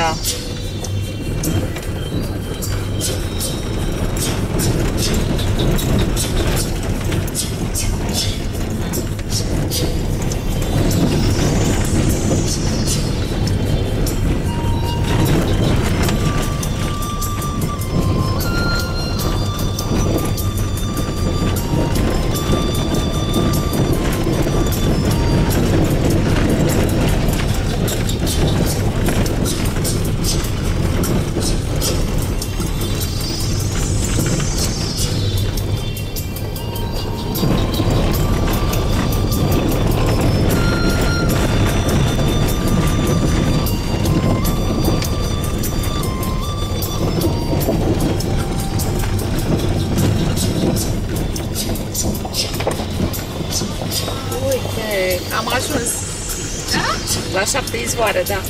是啊。Am ajuns la 7 izvoare, da.